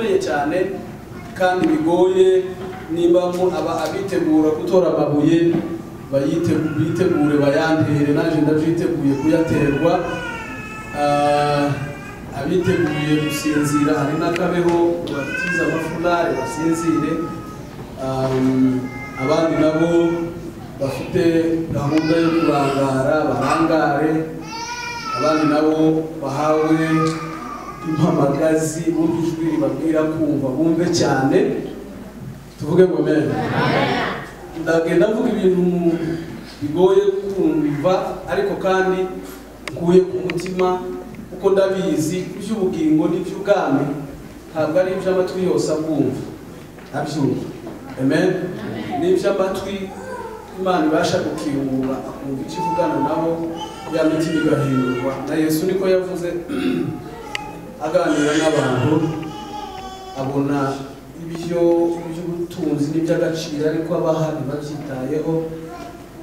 bikomeye cyane kandi bigoye nimba mu- aba abitegura gutora amabuye bitegure bayantere. Naje ndabyiteguye kuyaterwa. Ah, abiteguye gusinzira hari n'akabeho batiza amafurari basinzire. Um, abandi nabo bafite gahunda yo kurangara barangare. Abandi nabo bahawe impamagazi bumva ijwi ribabwira kumva bumve cyane. Tuvuge ngo amen. Ndagenda mvuga ibintu bigoye kumva ariko kandi nkuye ku mutima kuko ndabizi iby'ubugingo n'iby'ubwami ntabwo ari iby'amatwi yose abwumva abyumva amen? N'iby'amatwi imana ibasha gukingura akumva icyo ivugana nabo ya mitima igahindurwa na yesu niko yavuze aganira n'abantu abona ibyo by'ubutunzi n'iby'agaciro ariko abaha ntibabyitayeho.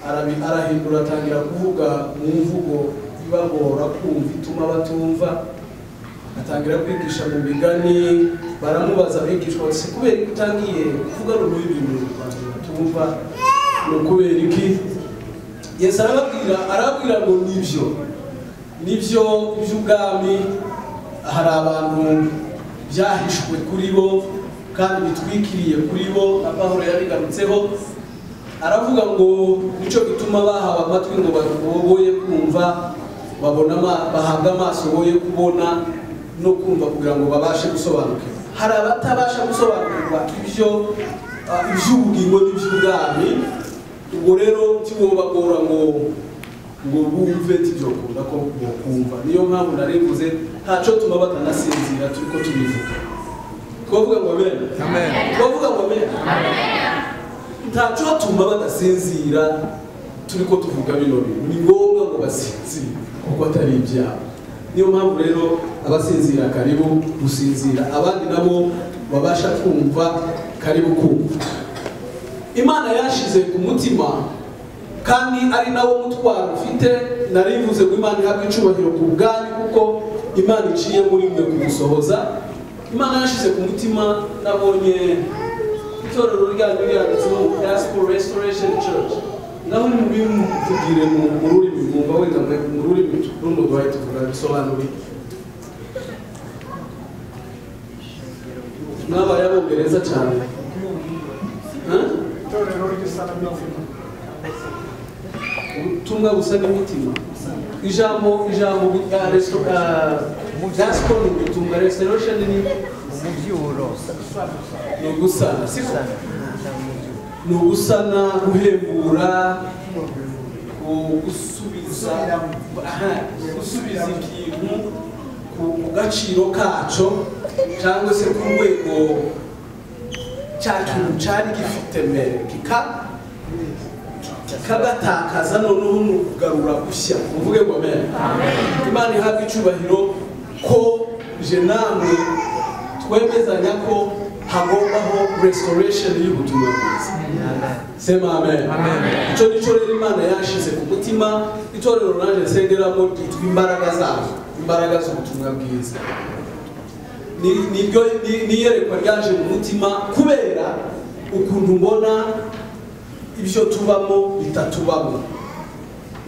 Arahindura atangira kuvuga mu mvugo ibagora kumva ituma batumva atangira kwigisha mu migani baramubaza abigishwa bati "Se kubera ko utangiye kuvuga runuye ibintu batumva ni ukubera iki? Yesu arababwira arababwira ngo ni byo ni byo by'ubwami hari abantu byahishwe kuri bo kandi bitwikiriye kuri bo na pawulo yabigarutseho aravuga ngo ni cyo gituma bahawe amatwi ngo boye kumva babona bahabwe amaso boye kubona no kumva kugira ngo babashe gusobanukirwa. Hari abatabasha gusobanukirwa ibyo iby'ubugingo n'iby'ubwami ubwo rero ntibobagora ngo ngo bumve tibyokunda ko bokumva niyo mpamvu narivuze ntaco tuma batanasinzira turiko tubivuga. Twavuga ngo amen. Amen. twavuga ngo amen. Ntaco tuma badasinzira turiko tuvuga bino bintu. Ni ngombwa ngo basinzire kuko atari ibyabo niyo mpamvu rero abasinzira karibu gusinzira abandi nabo babasha kumva karibu kumva. Imana yashize ku mutima kandi ari nawo mutwaro. Ufite narivuze ngo imana ihabwe icubahiro ku bwanyu kuko imana iciye muri mwe kugusohoza imana yashize ku mutima nabonye itorero ryanyu ryanditseho gospel restoration church. Naho ni mubimvugire mu rurimi mwumva wenda mu rurimi runo duhaye tuvuga bisobanura iki? mwabaye abongereza cyane. Itorero ry'isanamitima ubutumwa busa n'imitima ijambo ijambo resto- ah, gospel ni ubutumwa restoration ni umubyuro ni ugusana siko ni ugusana guhembura gu- gusubiza gusubiza ikintu ku gaciro kaco cyangwa se ku rwego cya kintu cyari gifite mbere. Kika kagatakaza noneho ni ukugarura gushya uvuge ngo amen. Imana ihabwa icubahiro ko je namwe twemezanya ko hagombaho restoration y'ubutumwa bwiza. Sema amen. Icyo nicyo rero imana yashize ku mutima itorero naje nsengeramo ryitwa imbaraga zazo imbaraga z'ubutumwa bwiza. Ni- niryo ni- ni iyerekwa ryaje mu mutima kubera ukuntu mbona ibyo tubamo bitatubamo.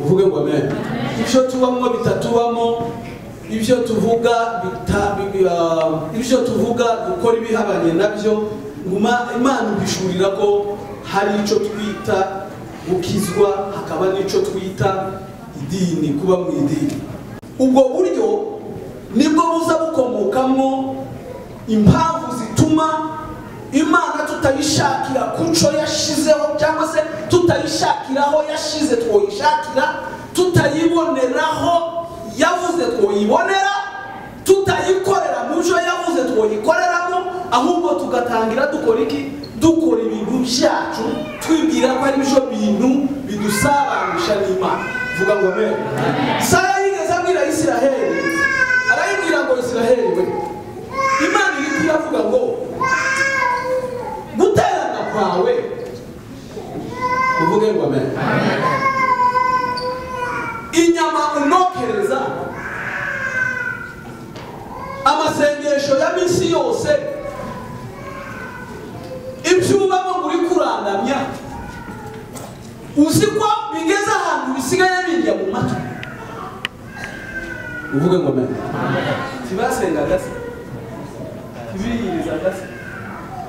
Uvuge ngo amen. Ibyo tubamo bitatubamo. Ibyo tuvuga ah, ibyo tuvuga dukora ibihabanye na byo. Imana ibishurira ko hari icyo twita gukizwa hakaba n'icyo twita idini kuba mu idini. Ubwo buryo ni bwo buza bukomokamo impamvu zituma imana tutayishakira kuco yashizeho cyangwa se tutayishakira aho yashize twoyishakira tutayiboneraho yavuze twoyibonera tutayikorera mu byo yavuze twoyikoreramo ahubwo tugatangira dukora iki? Dukora ibintu byacu twibwira ko ari byo bintu bidusabanisha n'imana. Vuga ngo amen. Sara yigeze abwira isiraheli arayibwira ngo isiraheli we. Imana iri kuyavuga ngo y'aminsi yose. Ibyo ubamo uri kurandamya uzi ko bigeze ahantu bisigaye binjya mu matwi? Uvuge ngo mbe ntibasengaga se ntibiyirizaga se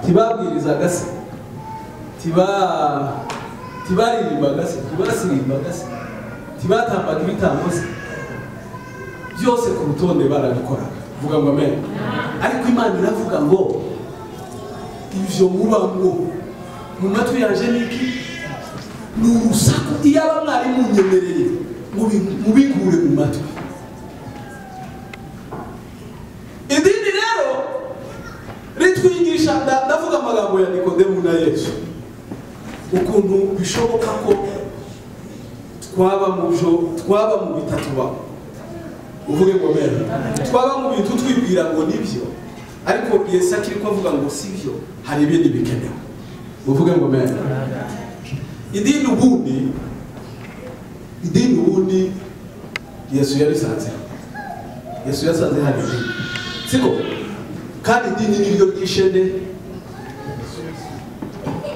ntibabwirizaga se ntibaririmbaga se ntibasirimbaga se ntibatambaga ibitambo se byose ku rutonde barabikoraga. Vuga ngo amen. Ariko imana iravuga ngo ibyo mubamwo mu matwi yaje niki ni urusaku iyo aba mwari munyemereye mubi- mubikure mu matwi. Idini rero ritwigisha nda- ndavuga amagambo ya nikodemu na yesu. Ukuntu bishoboka ko twaba mu byo twaba mu bitatu babo uvuge ngo mera twaba mu bintu twibwira ngo ni byo. Ariko yesu akiri ko avuga ngo si byo hari ibindi bikenewe. Uvuge ngo mera idini ubundi idini ubundi yesu yarisanze. Yesu yasanze hari idini. Siko? Kandi idini niryo ryishene.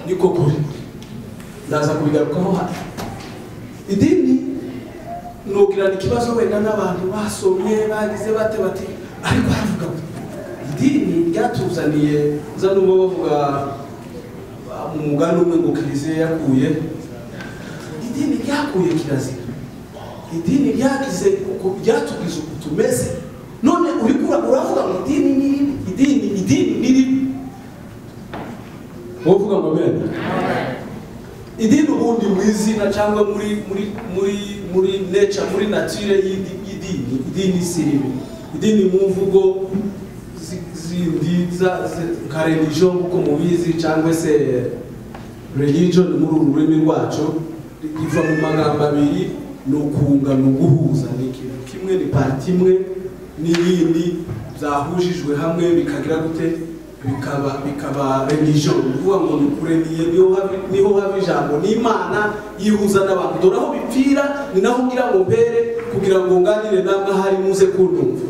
Niko kuri ndaza kubigarukaho hano. Idini nugirana ikibazo wenda n'abantu basomye bagize bate bati ariko haravuga ngo idini ryatuzaniye za n'ubwo bavuga ah, mu mugani umwe ngo kiliziya yakuye. Idini ryakuye kirazira. Idini ryagize ryatugize uko tumeze. None uriko ura- uravuga ngo idini ni idini idini ni ribi wowe uvuga ngo amen. Idini ubundi mu izina cyangwa muri muri muri muri nature muri nature y'idi- y'idini idini si ribi idini mu mvugo zi- zindi nka religion nk'uko mubizi cyangwa se religion muri uru rurimi rwacu iva mu magambo abiri ni ukunga ni uguhuza ni ikintu kimwe ni parti imwe n'iyindi byahujijwe hamwe bikagira gute? Bikaba bikaba religion. Ni ukuvuga ngo ni kureniye ni ho haba ijambo. Ni imana yihuza n'abantu. Dore aho bipfira ni naho ngira ngo mbere kugira ngo nganire namwe ahari muze kuntumva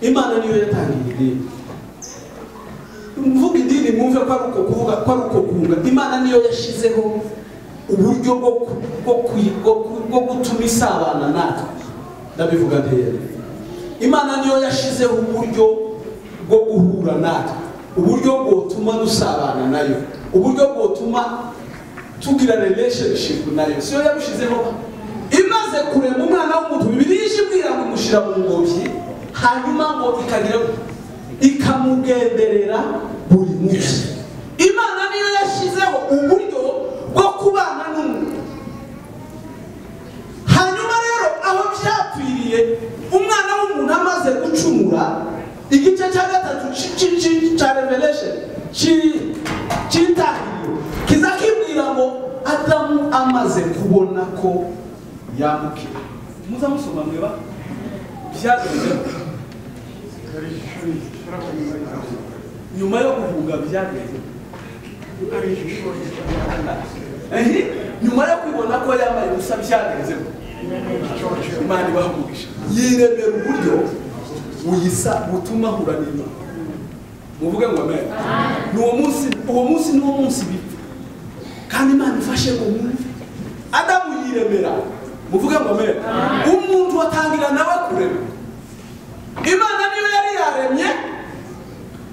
imana niyo yatangiye idini. Mvuga idini mwumve ko ari uko kuvuga ko ari uko kunga. Imana niyo yashyizeho uburyo bwo gutuma isabana natwe. Ndabivuga ntera imana niyo yashyizeho uburyo bwo guhura natwe. Uburyo bwotuma dusabana na yo uburyo bwotuma tugira relationship na yo. Siyo yabishyizeho imaze kurema umwana w'umuntu bibiri ije ibwira ngo imushyira mu ngobyi hanyuma ngo ikagira ikamugenderera buri munsi imana niyo yashyizeho uburyo ci- ci- cya revelation ci- cy'itangiriro kiza kibwira ngo adamu amaze kubona ko yamukira muza musoma mweba byagezeho nyuma yo guhunga byagezeho ari ishusho Ehe, nyuma yo kwibona ko yambaye ubusa byagezeho imana ibahamugisha yiremera uburyo uyisa butuma ahura n'imana muvuge ngo amen. Ni uwo munsi uwo munsi ni wo munsi bipfa. Kandi imana ifashe ngo mwumve. Adamu yiremera. Muvuge ngo amen. Umuntu watangira nawe kurema. Imana niyo yari yaremye.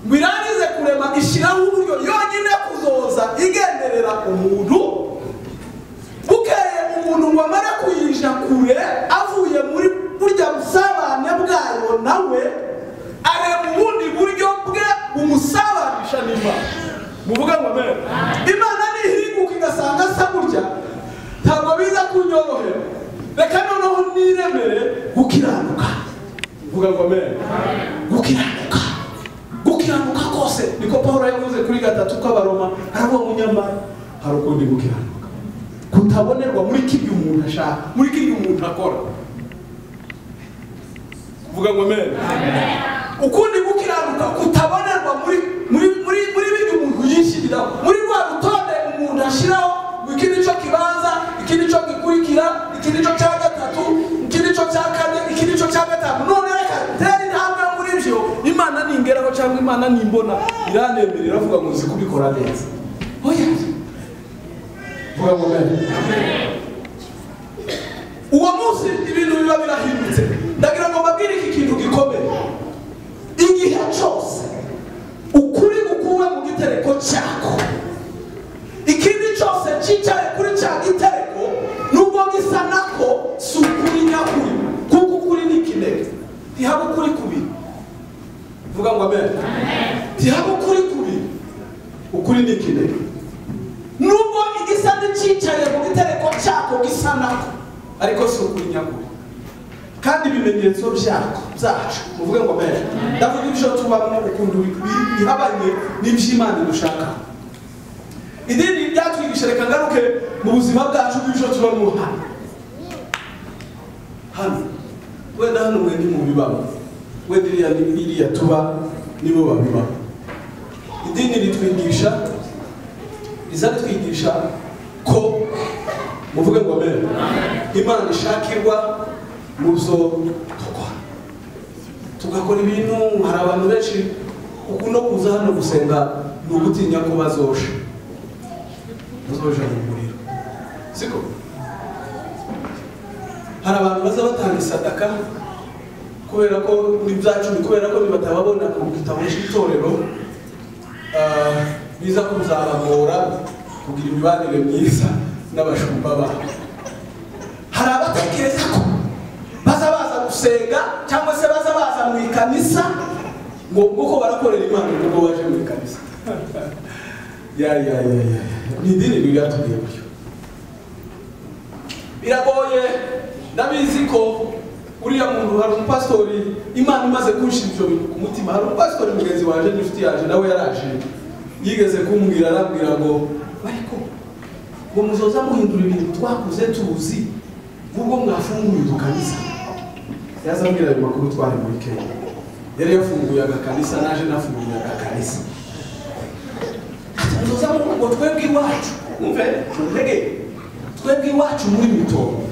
Ngo irangize kurema ishyiraho uburyo yonyine kuzoza igenderera umuntu. Bukeye umuntu ngo amare kuyija kure avuye muri burya busabane bwayo nawe areba ubundi buryo bwe bumusabanisha n'imana muvuge ngo amen imana nihinguka igasanga asa gutya ntabwo biza kunyorohera reka noneho niremere gukiranuka. Vuga ngo amen. Gukiranuka. Gukiranuka kose. Niko pawulo yavuze kuri gatatu k'abaroma aravuga ngo nyamara hari ukundi gukiranuka. Kutabonerwa muri kirya umuntu ashaka muri kirya umuntu akora. Vuga ngo amen. Ukundi gukiranuka kutabonerwa muri muri muri muri birya umuntu yishyiriraho imana nimbona. Iranemera iravuga ngo nzi kubikora neza. Oya. Vuga ngo amen. Uwo munsi ibintu biba birahindutse. Ndagira ngo mbabwire iki kintu gikomeye. Igihe cyose ukuri gukuwe mu gitereko cyako. Ikindi cyose cyicaye kuri cya gitereko nubwo gisa nako si ukuri nyakuri. Kuko ukuri ni ikinege ntihaba ukuri kubiri vuga ngo amen. Ntihaba ukuri kubiri ukuri ni ikinege nubwo igisa n'icyicaye mu gitereko cyako gisa nako. Ariko si ukuri nyakuri kandi ibimenyetso byako byacu. Muvuge ngo amen. Ndavuga ibyo tubamo ukuntu bi- bi- bihabanye n'iby'imana dushaka. Idini ryatwigisha reka ngaruke mu buzima bwacu bw'ibyo tubamo hano. Hano. Wenda hano mwe ni mu bibamo wenda iriya tuba nibo babibamo idini ritwigisha riza ritwigisha ko muvuge ngo amen. Imana ishakirwa mu byo dukora. Tugakora ibintu hari abantu benshi ukunda kuza hano gusenga ni ugutinya ko bazosha bazoja mu muriro. Siko? Hari abantu baza batanga isadaka kubera ko ni ni kubera ko nibatababona ku gitabo cy'itorero biza kuzabagora kugira imibanire myiza n'abashumba babo hari abatekereza ko baza baza gusenga cyangwa se baza baza mu ikanisa? Ngo kuko barakorera imana nubwo baje mu ikanisa. Ya ya ya ni idini riratubwiye gutyo. Biragoye. Ndabizi ko uriya muntu hari umupasitori imana imaze kunshyira ibyo bintu ku mutima. Hari umupasitori mugenzi waje n'inshuti yaje nawe yaraje. Yigeze kumbwira arabwira ngo ariko ngo muzoza muhindura ibintu twakuze tuzi nubwo mwafunguye udukanisa yaza ayo makuru twari muri kenya. Yari yafunguye agakanisa naje nafunguye agakanisa muzoza ngo twebwe iwacu. Muntege twebwe iwacu muri mitobo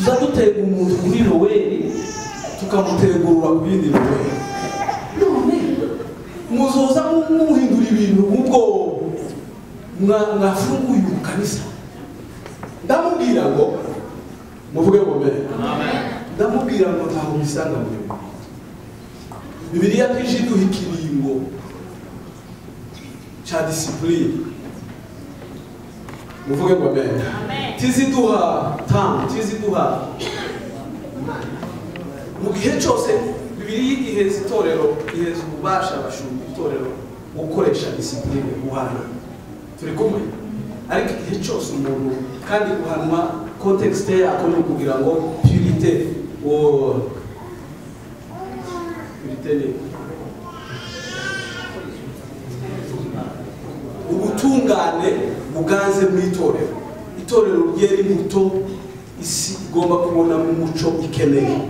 tuza dutega umuntu kuri noweli tukamutegurura ku yindi noweli none. Muzoza mu- muhindura ibintu mwa- mwafunguye ubukanisa ndamubwira ngo muvuge ngo mbere. Ndamubwira ngo ntaho bisanga muri bibiliya bibiliya ntije iduha ikiringo cya disipurine muvuge ngo mbere tiziduha tamu tiziduha. Mu gihe cyose bibiliya igiheza itorero iheza ububasha abashumba itorero gukoresha disipurine guhana turi kumwe ariko igihe cyose umuntu kandi guhanwa kontekisite yako ni ukugira ngo purite wo purite ni ubutungane buganze mu itorero itorero ryera imbuto isi igomba kubona mu muco ikeneye.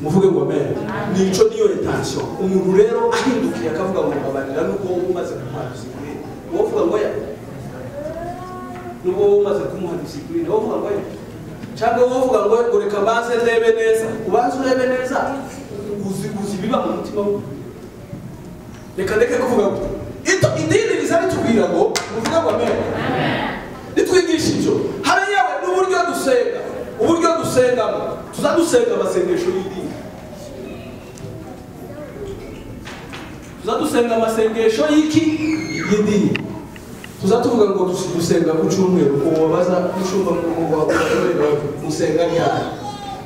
Muvuge ngo amen. Nico niyo intention umuntu rero ahindukiye akavuga ngo mbabarira nubwo wowe umaze kumuha disipurine wowe uvuga ngo ya nubwo wowe umaze kumuha disipurine wowe uvuga ngo ya cyangwa wowe uvuga ngo ngo reka mbanze ndebe neza. Ubanze urebe neza. Uzi uzi biba mu mutima we. Reka ndeke kuvuga ngo riza ritubwira ngo muvuge ngo amen nitwigisha ibyo yewe n'uburyo dusenga uburyo dusengamo tuza dusenga amasengesho y'idini tuza dusenga amasengesho y'iki y'idini tuza tuvuga ngo dus- dusenga ku cyumweru uwo babaza mushumba ngo musenga ryari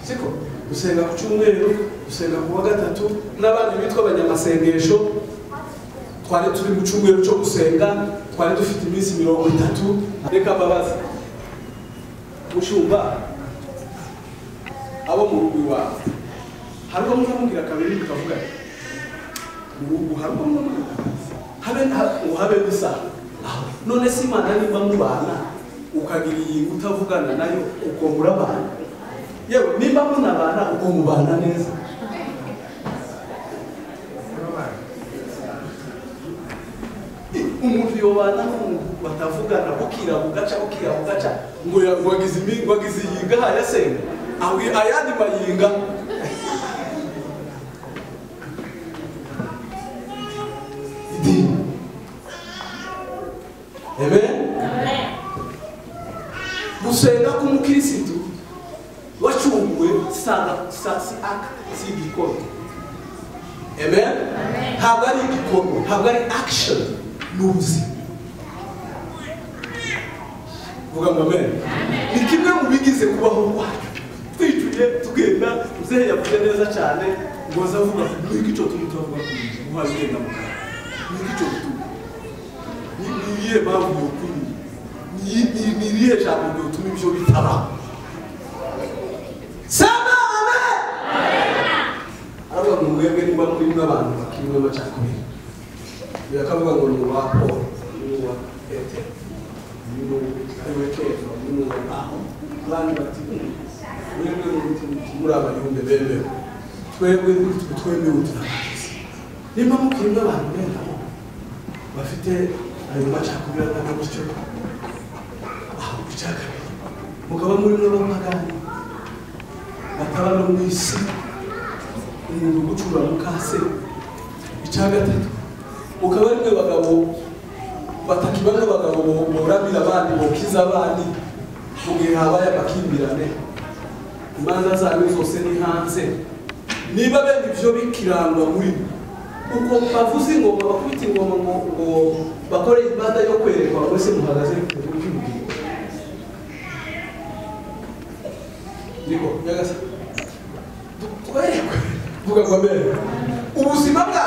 siko dusenga ku cyumweru dusenga ku wa gatatu n'abandi bitwa abanyamasengesho twari turi mu cyumweru cyo gusenga twari dufite iminsi mirongo itatu. Reka mbabaza mushumba abo mu rugo iwawe. Hari uwo mubwira kabiri bikavuga mu rugo hari uwo mubwira habe habe gusa none se imana niba mubana ukagira iyi utavugana nayo uko murabana yewe nimba munabana uko mubana neza umuntu yobana batavugana bukira bugaca bukira bugaca ngo wagize wagize iyinga hayasenga awi ayandi mayinga. Amen gusenga k'umukirisitu. Wacunguwe sa si aka si igikorwa amen. Ntabwo ari igikorwa ntabwo ari action. Ni ubuzima vuga ngo amen. Ni kimwe mu bigize kubaho kwacu. Twicuye tugenda muzehe yavuze neza cyane ngo aze avuga iki cyo turi tuvuga ku ugenda mu kanwa icyo cyo ni iyihe mpamvu yokuri ni irihe jambo ryotuma ibyo bitaba? Sama amen! Aravuga ngo mwebwe niba murimo abantu bakirimo amacakubiri birakavuga ngo ni uwa paul ni uwa petero ni uwa aho abandi bati "Hmm, mwebwe muri abayumbe bemewe twebwe twemewe turabazi nimba mukirimo abantu benda bafite ayo macakubiri angana gutyo aho icya kabiri mukaba murimo abapagani bataba no mu isi umuntu gucura mukase icya gatatu ukaba ari mwe bagabo batakiba nk'abagabo bo- boramira abandi bokiza abandi mu gihe habaye amakimbirane. Imanza zanyu zose ni hanze. Niba bene ibyo bikirangwa muri uko bavuze ingoma bakubita ingoma ngo bakore ibada yo kwerekwa mwese muhagaze ku cy'umubiri niko nyagasa? Twerekwe. Vuga ngo mbere ubuzima bwacu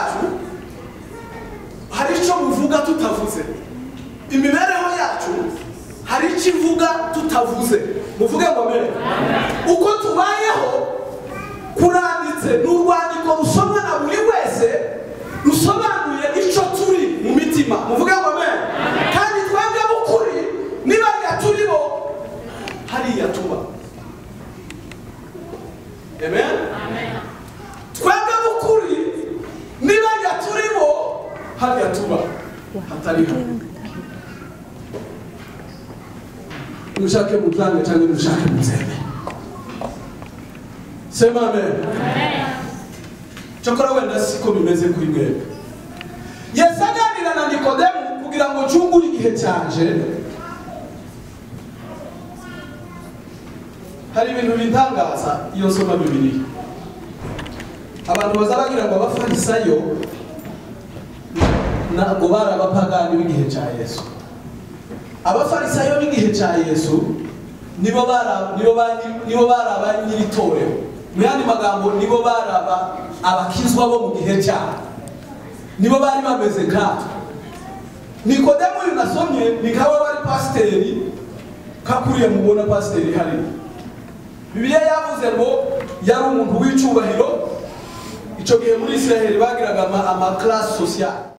amen? Twebwe b'ukuri nibajya turimo hariya tuba mushake cyangwa mushake muzeme sema amen. Cyokora wenda siko bimeze kuri mwebwe yesu aganira na nikodemu kugira ngo cyungure igihe cyanje hari ibintu bitangaza iyo nsoma bibiliya abantu baza bagira ngo abafarisayo ntabwo bari abapagani b'igihe cya yesu. Abafarisayo b'igihe cya yesu nibo bari abanyiritorero mu yandi magambo nibo bari aba- abakizwa bo mu gihe cyabo nibo bari bameze nkatwe nikodemu uyu nasomye ni kawe wari pasiteri kakuriye mubona pasiteri hariya bibiliya yavuze ngo yari umuntu w'icyubahiro. Icyo gihe muri israheli bagiraga ama- amakarasi sosiyali